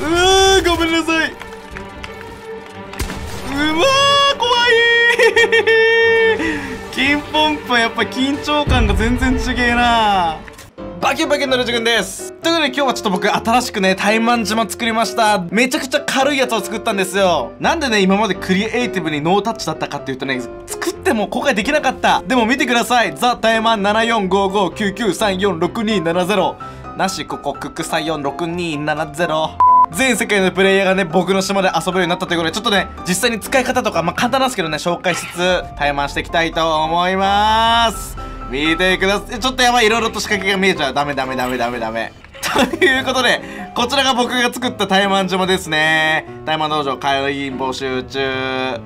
うーごめんなさい。うわー怖い。金ポンプはやっぱ緊張感が全然違えな。バキバキのルジ君です。ということで今日はちょっと僕新しくねタイマン島作りました。めちゃくちゃ軽いやつを作ったんですよ。なんでね今までクリエイティブにノータッチだったかっていうとね作っても公開できなかった。でも見てください。ザ・タイマン745599346270なしここクク346270全世界のプレイヤーがね、僕の島で遊ぶようになったということで、ちょっとね、実際に使い方とか、まあ、簡単なんですけどね、紹介しつつ、タイマンしていきたいと思います。見てください。ちょっとやばい、いろいろと仕掛けが見えちゃう。ダメダメダメダメダメ。ということで、こちらが僕が作ったタイマン島ですね。タイマン道場会員募集中。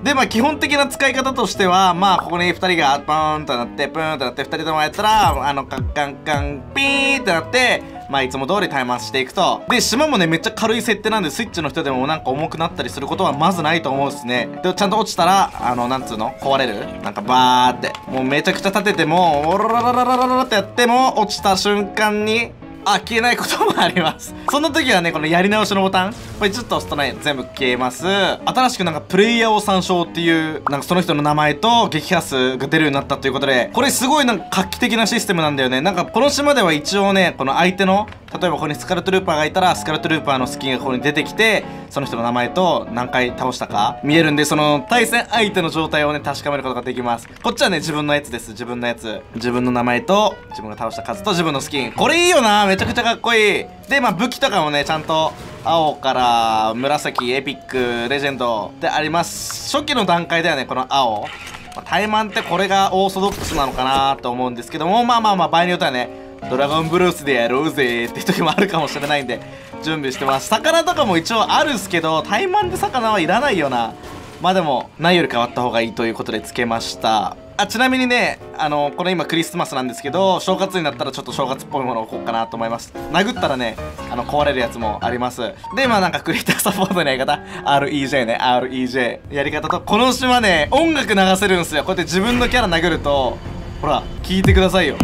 で、まあ基本的な使い方としては、まあここに2人がポーンとなって、プーンとなって、2人ともやったら、あの、カッカンカン、ピーってなって、まあいつも通りタイマンしていくと。で、島もね、めっちゃ軽い設定なんで、スイッチの人でもなんか重くなったりすることはまずないと思うんですね。で、ちゃんと落ちたら、あの、なんつうの壊れる？なんかバーって。もうめちゃくちゃ立てても、おらららららららってやっても、落ちた瞬間に、あ、消えないこともあります。そんな時はね、このやり直しのボタン、これちょっと押すとね、全部消えます。新しくなんかプレイヤーを参照っていう、なんかその人の名前と撃破数が出るようになったということで、これすごいなんか画期的なシステムなんだよね。なんかこの島では一応ね、この相手の、例えばここにスカルトルーパーがいたら、スカルトルーパーのスキンがここに出てきて、その人の名前と何回倒したか見えるんで、その対戦相手の状態をね、確かめることができます。こっちはね、自分のやつです。自分のやつ。自分の名前と、自分が倒した数と自分のスキン。これいいよなめちゃくちゃかっこいい。で、まあ武器とかもね、ちゃんと、青から紫、エピック、レジェンドであります。初期の段階ではね、この青。まあ、タイマンってこれがオーソドックスなのかなと思うんですけども、まあまあまあ、場合によってはね、ドラゴンブルースでやろうぜって時もあるかもしれないんで、準備してます。魚とかも一応あるっすけど、タイマンで魚はいらないよな。まあでも、ないより変わった方がいいということでつけました。あ、ちなみにね、あの、これ今クリスマスなんですけど、正月になったらちょっと正月っぽいものを置こうかなと思います。殴ったらね、あの、壊れるやつもあります。で、まあなんかクリエイターサポートのやり方、REJ ね、REJ。やり方と、この島ね、音楽流せるんですよ。こうやって自分のキャラ殴ると、ほら、聞いてくださいよ。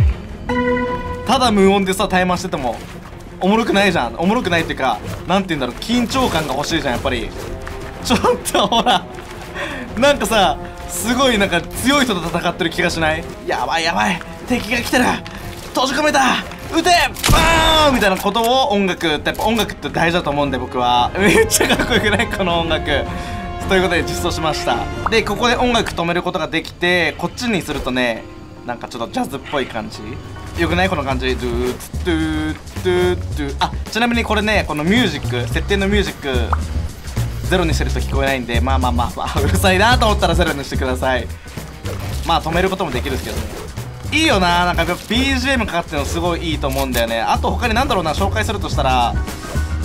ただ無音でさ、タイマしてても、おもろくないじゃん。おもろくないっていうか、なんて言うんだろう、緊張感が欲しいじゃん、やっぱり。ちょっとほら、なんかさ、すごいなんか強い人と戦ってる気がしない？やばいやばい。敵が来てる。閉じ込めた。撃て！バーン！みたいなことを音楽ってやっぱ音楽って大事だと思うんで僕は。めっちゃかっこよくない？この音楽。ということで実装しました。でここで音楽止めることができてこっちにするとねなんかちょっとジャズっぽい感じ。よくない？この感じ。ドゥーツドゥードゥードゥー。あちなみにこれねこのミュージック設定のミュージックゼロにしてると聞こえないんでまあまあまあまあうるさいなと思ったらゼロにしてください。まあ止めることもできるんですけどね。いいよななんか BGM かかってるのすごいいいと思うんだよね。あと他になんだろうな紹介するとしたら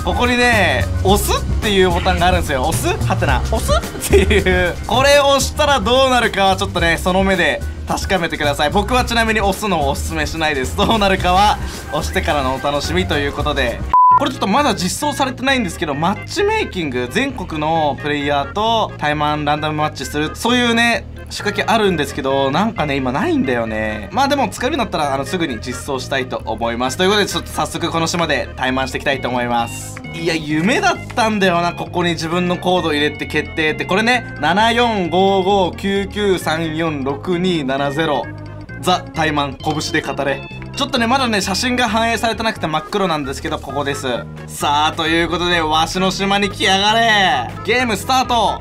ここにね押すっていうボタンがあるんですよ。押す？はてな。押す？っていう。これを押したらどうなるかはちょっとねその目で確かめてください。僕はちなみに押すのをおすすめしないです。どうなるかは押してからのお楽しみということで。これちょっとまだ実装されてないんですけどマッチメイキング全国のプレイヤーとタイマンランダムマッチするそういうね仕掛けあるんですけどなんかね今ないんだよね。まあでも使えるんだったらあのすぐに実装したいと思います。ということでちょっと早速この島でタイマンしていきたいと思います。いや夢だったんだよなここに。自分のコード入れて決定って。これね745599346270ザ・タイマン拳で語れ。ちょっとねまだね写真が反映されてなくて真っ黒なんですけどここです。さあということでわしの島に来やがれ。ゲームスタート。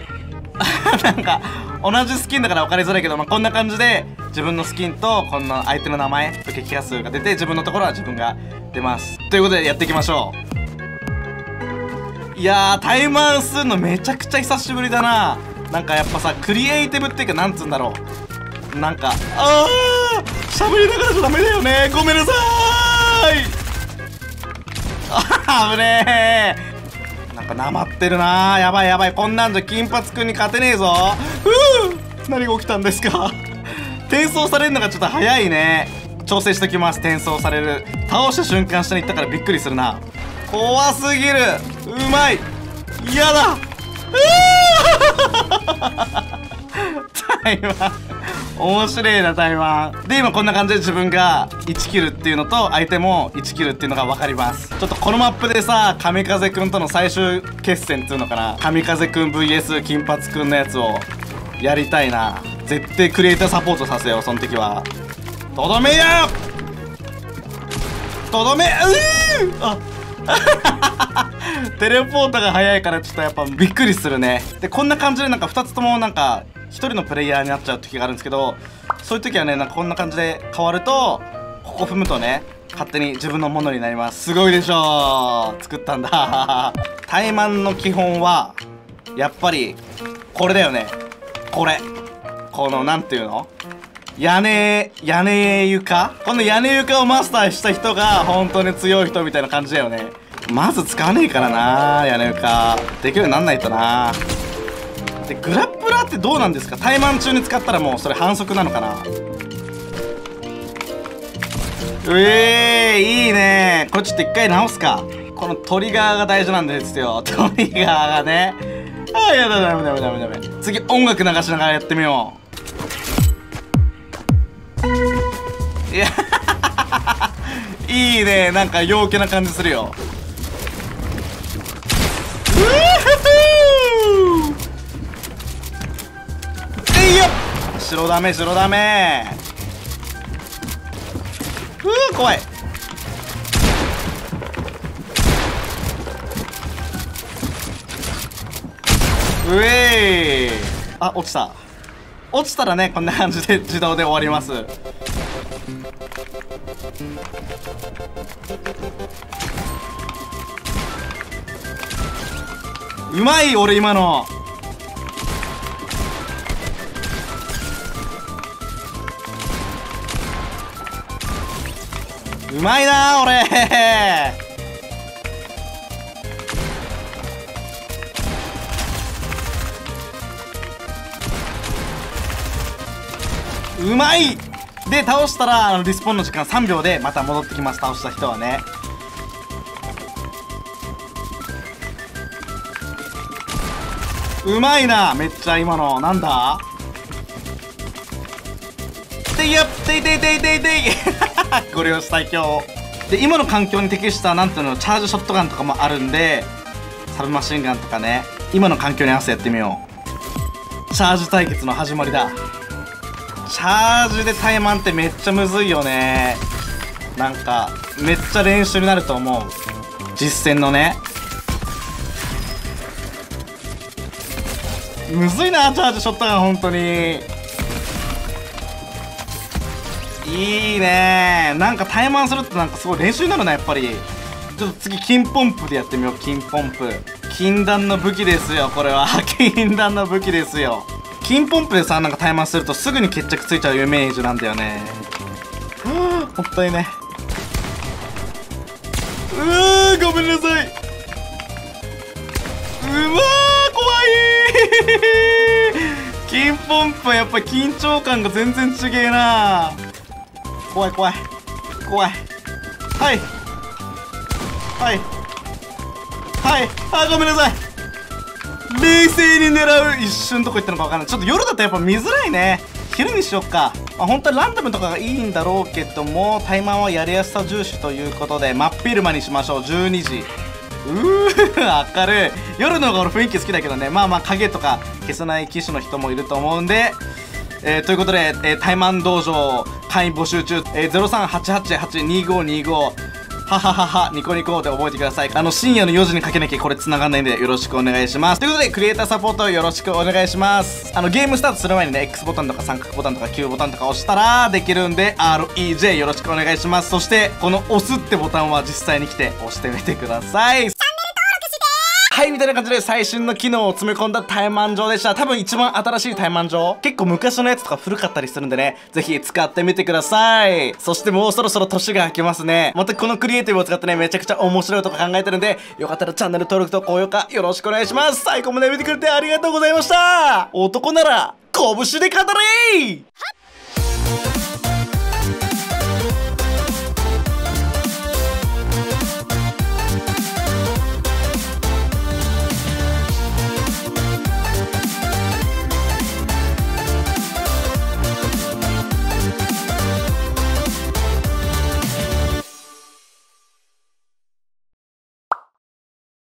なんか同じスキンだから分かりづらいけど、まあ、こんな感じで自分のスキンとこんな相手の名前と撃破数が出て自分のところは自分が出ます。ということでやっていきましょう。いやータイムマンするのめちゃくちゃ久しぶりだな。なんかやっぱさクリエイティブっていうかなんつうんだろう。なんかあー喋りながらじゃダメだよね。ごめんなさーい。あー危ねえ。なんかなまってるな。やばいやばい。こんなんじゃ金髪くんに勝てねえぞ。ふう。何が起きたんですか。転送されるのがちょっと早いね。調整しときます。転送される。倒した瞬間下に行ったからびっくりするな。怖すぎる。うまい。嫌だ。うー。タイマン面白いな台湾。で今こんな感じで自分が1キルっていうのと相手も1キルっていうのが分かります。ちょっとこのマップでさ神風くんとの最終決戦っていうのかな。神風くん VS 金髪くんのやつをやりたいな。絶対クリエイターサポートさせようその時は。とどめよとどめうー!あ テレポートが早いからちょっとやっぱびっくりするね。でこんな感じでなんか2つともなんか1人のプレイヤーになっちゃう時があるんですけどそういう時はねなんかこんな感じで変わるとここ踏むとね勝手に自分のものになります。すごいでしょ作ったんだ。怠慢の基本はやっぱりこれだよね。これ。このなんていうの？屋根屋根床？この屋根床をマスターした人が本当に強い人みたいな感じだよね。まず使わねえからな屋根床。できるようになんないとな。でグラップラーってどうなんですか？怠慢中に使ったらもうそれ反則なのかな？うえーいいね。これちょっと一回直すか。このトリガーが大事なんですよ。トリガーがね。あやだダメダメダメダメ。次音楽流しながらやってみよう。いや いいね。なんか陽気な感じするよ。白ダメ白ダメ。うー怖い。うえー。あ落ちた。落ちたらねこんな感じで 自動で終わります。うまい俺今の。うまいな俺。うまい。で倒したらあのリスポーンの時間3秒でまた戻ってきます。倒した人はね。うまいなめっちゃ今の。なんだ？ていやっていていていていていご利用し最強で今の環境に適したなんていうのチャージショットガンとかもあるんでサブマシンガンとかね。今の環境に合わせてやってみよう。チャージ対決の始まりだ。チャージで怠慢ってめっちゃむずいよね。なんかめっちゃ練習になると思う。実践のね。むずいなチャージショットガン本当に。いいね。なんか怠慢するってなんかすごい練習になるなやっぱり。ちょっと次金ポンプでやってみよう。金ポンプ。禁断の武器ですよこれは。禁断の武器ですよ。金ポンプでさなんか怠慢するとすぐに決着ついちゃうイメージなんだよね。はあ本当にね。うーごめんなさい。うわー怖い。金ポンプはやっぱ緊張感が全然違えな。怖い怖い。怖い。はい。はい。はい。あごめんなさい。冷静に狙う一瞬どこ行ったのか分かんない。ちょっと夜だとやっぱ見づらいね。昼にしよっか、まあ、本当はランダムとかがいいんだろうけどもタイマーはやりやすさ重視ということで真っ昼間にしましょう。12時。うー 明るい。夜の方が俺雰囲気好きだけどね。まあまあ影とか消せない機種の人もいると思うんでえー、ということで、えー、タイマン道場会員募集中、えー、03888-2525ははははニコニコで覚えてください。あの深夜の4時にかけなきゃこれ繋がんないんでよろしくお願いします。ということでクリエイターサポートよろしくお願いします。あのゲームスタートする前にね X ボタンとか三角ボタンとか Q ボタンとか押したらできるんで REJ よろしくお願いします。そしてこの押すってボタンは実際に来て押してみてください。はい、みたいな感じで最新の機能を詰め込んだ怠慢状でした。多分一番新しい怠慢状。結構昔のやつとか古かったりするんでね、ぜひ使ってみてください。そしてもうそろそろ年が明けますね。またこのクリエイティブを使ってね、めちゃくちゃ面白いとこ考えてるんで、よかったらチャンネル登録と高評価よろしくお願いします。最後まで見てくれてありがとうございました。男なら、拳で語れ